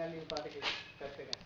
Technical impart करते हैं।